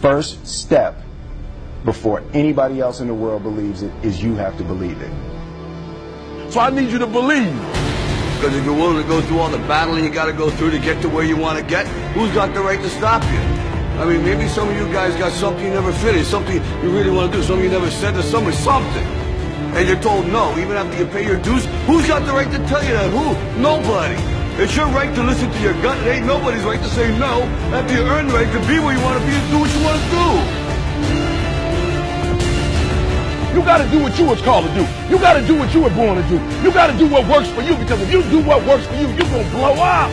first step before anybody else in the world believes it is you have to believe it. So I need you to believe. Because if you're willing to go through all the battling you got to go through to get to where you want to get, who's got the right to stop you? I mean, maybe some of you guys got something you never finished, something you really want to do, something you never said to somebody, something. And you're told no, even after you pay your dues. Who's got the right to tell you that? Who? Nobody. It's your right to listen to your gut. It ain't nobody's right to say no after you earn the right to be where you want to be and do what you want to do. You gotta do what you was called to do. You gotta do what you were born to do. You gotta do what works for you because if you do what works for you, you're gonna blow up.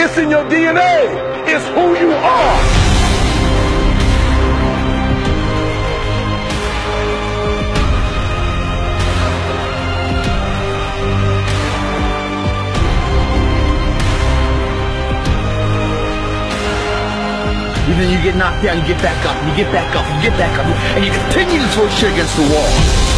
It's in your DNA. It's who you are. Then you get knocked down, you get back up, you get back up, you get back up, and you continue to throw shit against the wall.